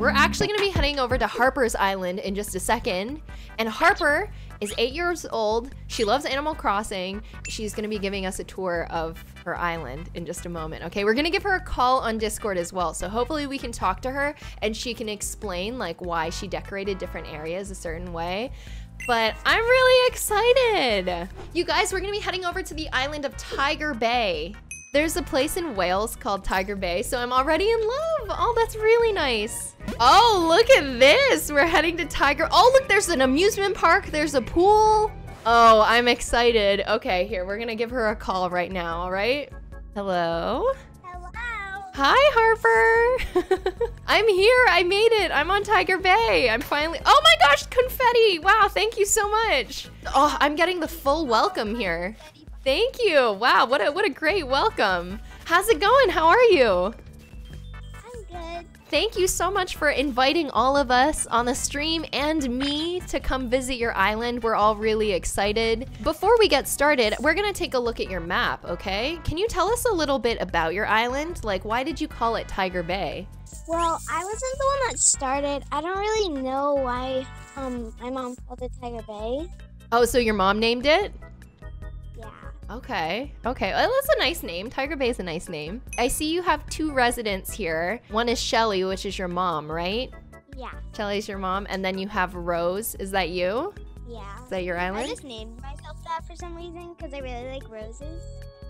We're actually going to be heading over to Harper's Island in just a second. And Harper is eight years old. She loves Animal Crossing. She's going to be giving us a tour of her island in just a moment. Okay, we're going to give her a call on Discord as well. So hopefully we can talk to her and she can explain like why she decorated different areas a certain way but I'm really excited. You guys, we're gonna be heading over to the island of Tiger Bay. There's a place in Wales called Tiger Bay, so I'm already in love. Oh, that's really nice. Oh, look at this. We're heading to Tiger. Oh, look, there's an amusement park. There's a pool. Oh, I'm excited. Okay, here, we're gonna give her a call right now, all right? Hello? Hello. Hi, Harper. I'm here. I made it. I'm on Tiger Bay. I'm finally. Oh my gosh, confetti. Wow, thank you so much. Oh, I'm getting the full welcome here. Thank you. Wow, what a what a great welcome. How's it going? How are you? I'm good. Thank you so much for inviting all of us on the stream and me to come visit your island. We're all really excited. Before we get started, we're gonna take a look at your map, okay? Can you tell us a little bit about your island? Like, why did you call it Tiger Bay? Well, I wasn't the one that started. I don't really know why um my mom called it Tiger Bay. Oh, so your mom named it? Okay. Okay. Well, that's a nice name. Tiger Bay is a nice name. I see you have two residents here. One is Shelly, which is your mom, right? Yeah. Shelly's your mom. And then you have Rose. Is that you? Yeah. Is that your island? I just named myself that for some reason because I really like roses.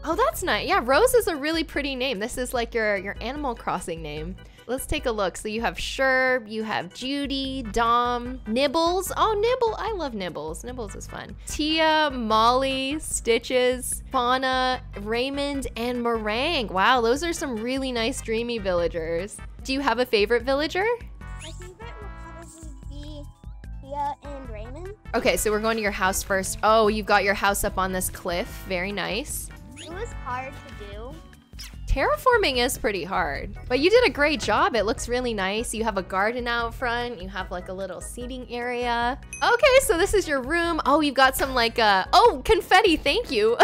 Oh, that's nice. Yeah, Rose is a really pretty name. This is like your, your Animal Crossing name. Let's take a look. So you have Sherb, you have Judy, Dom, Nibbles. Oh, Nibble. I love Nibbles. Nibbles is fun. Tia, Molly, Stitches, Fauna, Raymond, and Meringue. Wow, those are some really nice dreamy villagers. Do you have a favorite villager? My favorite will probably be Tia and Raymond. Okay, so we're going to your house first. Oh, you've got your house up on this cliff. Very nice. It was hard. Terraforming is pretty hard, but you did a great job. It looks really nice. You have a garden out front. You have like a little seating area. Okay, so this is your room. Oh, you've got some like, uh, oh, confetti. Thank you.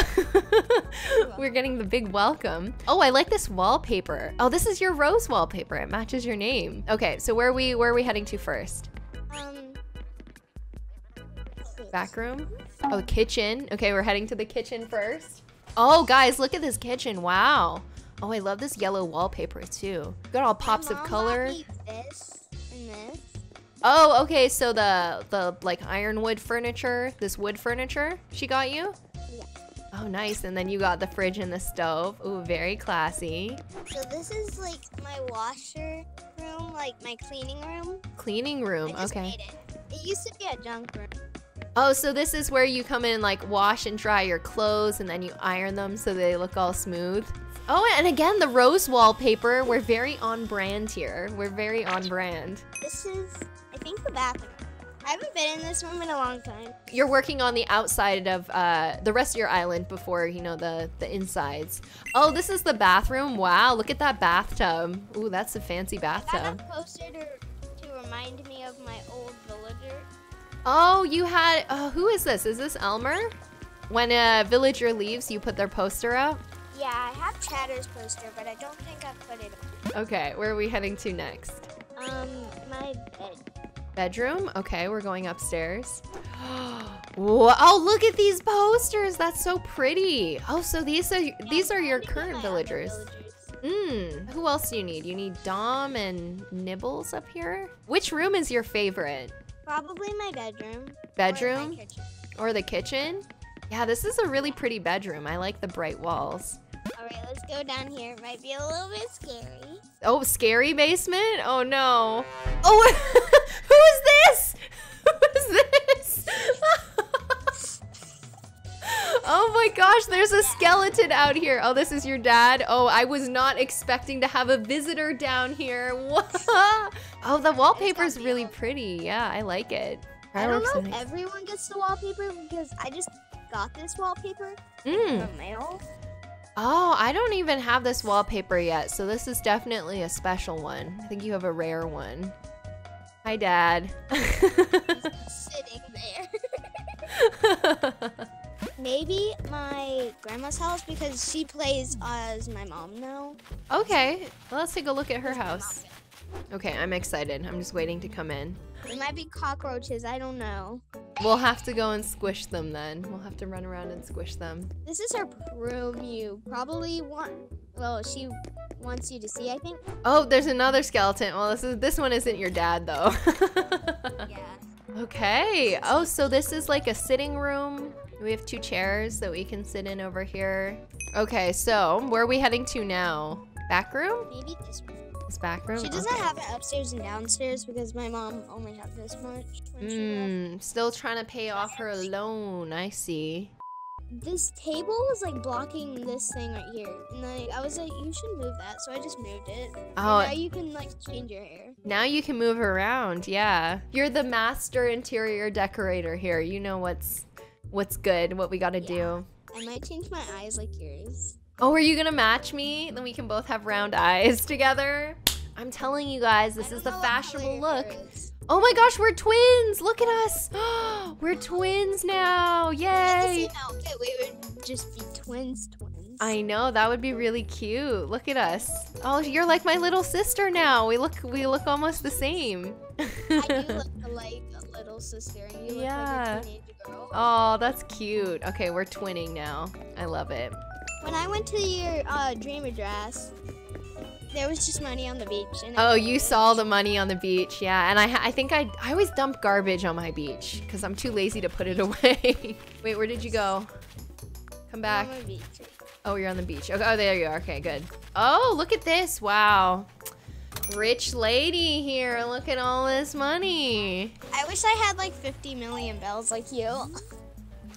We're getting the big welcome. Oh, I like this wallpaper. Oh, this is your rose wallpaper. It matches your name. Okay, so where are we, where are we heading to first? Um. Back room? Oh, kitchen. Okay, we're heading to the kitchen first. Oh, guys, look at this kitchen. Wow. Oh, I love this yellow wallpaper too. Got all pops of color. This and this. Oh, okay. So the the like ironwood furniture, this wood furniture, she got you. Yeah. Oh, nice. And then you got the fridge and the stove. Ooh, very classy. So this is like my washer room, like my cleaning room. Cleaning room. Okay. it. It used to be a junk room. Oh, so this is where you come in and like wash and dry your clothes and then you iron them so they look all smooth. Oh, and again, the rose wallpaper. We're very on brand here. We're very on brand. This is, I think, the bathroom. I haven't been in this room in a long time. You're working on the outside of uh, the rest of your island before, you know, the, the insides. Oh, this is the bathroom. Wow, look at that bathtub. Ooh, that's a fancy I bathtub. a poster to, to remind me of my old villager. Oh, you had, uh, who is this? Is this Elmer? When a villager leaves, you put their poster up? Yeah, I have Chadder's poster, but I don't think I've put it on. Okay, where are we heading to next? Um, my bed. Bedroom? Okay, we're going upstairs. Whoa, oh, look at these posters. That's so pretty. Oh, so these are these are your current villagers. Hmm. Who else do you need? You need Dom and Nibbles up here? Which room is your favorite? Probably my bedroom. or Bedroom kitchen. or the kitchen? Yeah, this is a really pretty bedroom. I like the bright walls. All right, let's go down here. It might be a little bit scary. Oh, scary basement? Oh no. Oh, who is this? Who is this? oh my gosh, there's a skeleton out here. Oh, this is your dad? Oh, I was not expecting to have a visitor down here. What? Oh, the wallpaper's really pretty. Yeah, I like it. I don't know if everyone gets the wallpaper because I just got this wallpaper Mm. from mail. Oh, I don't even have this wallpaper yet, so this is definitely a special one. I think you have a rare one. Hi, Dad. Sitting there. maybe my grandma's house because she plays as my mom now. Okay, well, let's take a look at her house. Okay, I'm excited. I'm just waiting to come in. There might be cockroaches. I don't know. We'll have to go and squish them then. We'll have to run around and squish them. This is her room. You probably want. Well, she wants you to see. I think. Oh, there's another skeleton. Well, this is this one isn't your dad though. Yeah. okay. Oh, so this is like a sitting room. We have two chairs that we can sit in over here. Okay, so where are we heading to now? Back room? Maybe this one. This back room? She doesn't Okay. have it upstairs and downstairs because my mom only had this much. Hmm, still trying to pay off her loan. I see. This table was like blocking this thing right here, and like I was like, you should move that, so I just moved it. And Oh. now you can like change your hair. Now you can move around. Yeah. You're the master interior decorator here. You know what's what's good, what we got to do. I might change my eyes like yours. Oh, are you going to match me? Then we can both have round eyes together. I'm telling you guys, this is the know what color fashionable look. is. Oh my gosh, we're twins. Look at us. we're twins now. I can see Yay. now. Okay, we would just be twins, twins. I know that would be really cute. Look at us. Oh, you're like my little sister now. We look we look almost the same. I do look like a little sister, and you look Yeah. like a teenage girl. Oh, that's cute. Okay, we're twinning now. I love it. When I went to your uh, dream address, there was just money on the beach. And Oh, you saw the money on the beach, yeah. And I, I think I, I always dump garbage on my beach because I'm too lazy to put it away. Wait, where did you go? Come back. Beach. Oh, you're on the beach. Okay, oh, there you are. Okay, good. Oh, look at this. Wow. Rich lady here. Look at all this money. I wish I had like 50 million bells like you.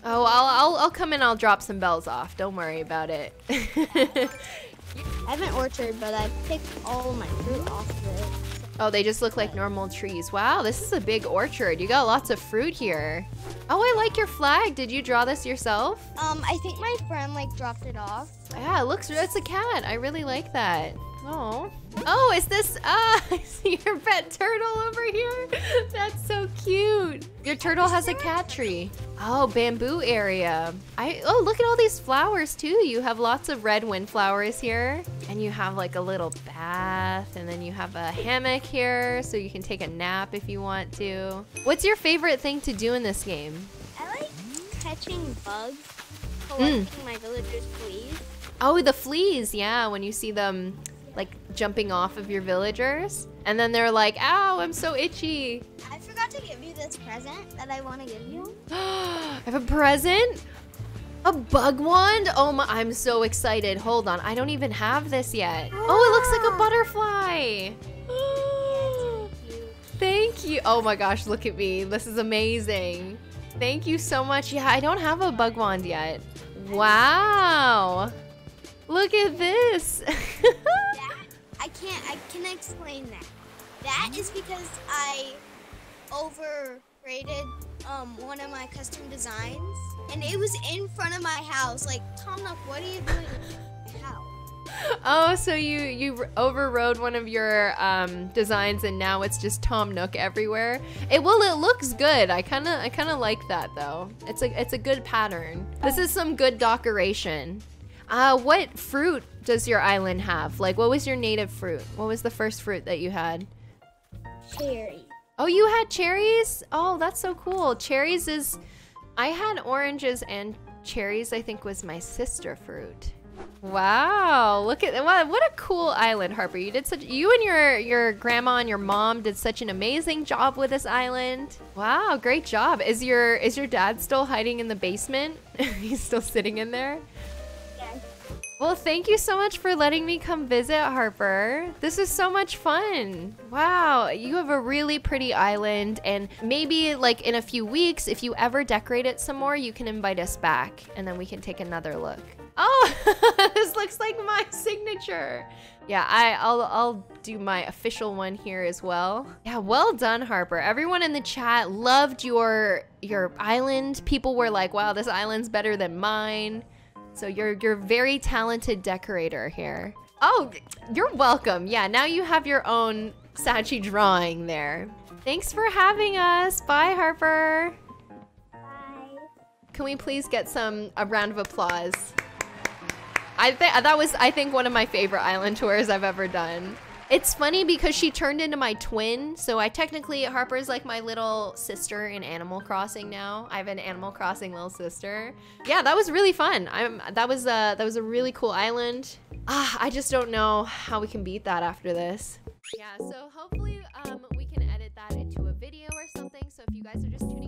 Oh, I'll, I'll, I'll come in. I'll drop some bells off. Don't worry about it. I have an orchard, but I picked all my fruit off of it. oh, they just look like normal trees. Wow, this is a big orchard. You got lots of fruit here. Oh, I like your flag. Did you draw this yourself? Um, I think my friend like dropped it off. Yeah, it looks, it's a cat. I really like that. Oh. Oh, is this, ah, I see your pet turtle over here. That's so cute. Your turtle has a cat tree. Oh, bamboo area. I, oh, look at all these flowers too. You have lots of red windflowers here. And you have like a little bath and then you have a hammock here so you can take a nap if you want to. What's your favorite thing to do in this game? I like catching bugs, collecting my villagers' fleas. Oh, the fleas, yeah, when you see them like jumping off of your villagers. And then they're like, ow, I'm so itchy. I forgot to give you this present that I want to give you. I have a present? A bug wand? Oh my, I'm so excited. Hold on, I don't even have this yet. Oh, it looks like a butterfly. Thank you. Oh my gosh, look at me. This is amazing. Thank you so much. Yeah, I don't have a bug wand yet. Wow. Look at this. That I can't. I can explain that. That is because I overrated um one of my custom designs, and it was in front of my house. Like Tom Nook, what are you doing? house? Oh, so you you overrode one of your um, designs and now it's just Tom Nook everywhere. It well, it looks good. I kind of I kind of like that though. It's a it's a good pattern. This is some good decoration. Uh, what fruit does your island have? Like, what was your native fruit? What was the first fruit that you had? Cherry. Oh, you had cherries? Oh, that's so cool. Cherries is. I had oranges and cherries, I think, was my sister fruit. Wow, look at what what a cool island, Harper. You did such you and your your grandma and your mom did such an amazing job with this island. Wow, great job. Is your is your dad still hiding in the basement? He's still sitting in there? Well, thank you so much for letting me come visit, Harper. This is so much fun. Wow, you have a really pretty island, and maybe like in a few weeks, if you ever decorate it some more, you can invite us back, and then we can take another look. Oh, this looks like my signature. Yeah, I, I'll, I'll do my official one here as well. Yeah, well done, Harper. Everyone in the chat loved your your island. People were like, "Wow, this island's better than mine." So you're you're very talented decorator here. Oh, you're welcome. Yeah, now you have your own Sachie drawing there. Thanks for having us. Bye, Harper. Bye. can we please get some a round of applause? I think that was I think one of my favorite island tours I've ever done. It's funny because she turned into my twin, so I technically Harper's like my little sister in Animal Crossing now. I have an Animal Crossing little sister. Yeah, that was really fun. I'm that was uh that was a really cool island. Ah, I just don't know how we can beat that after this. Yeah, so hopefully um we can edit that into a video or something. So if you guys are just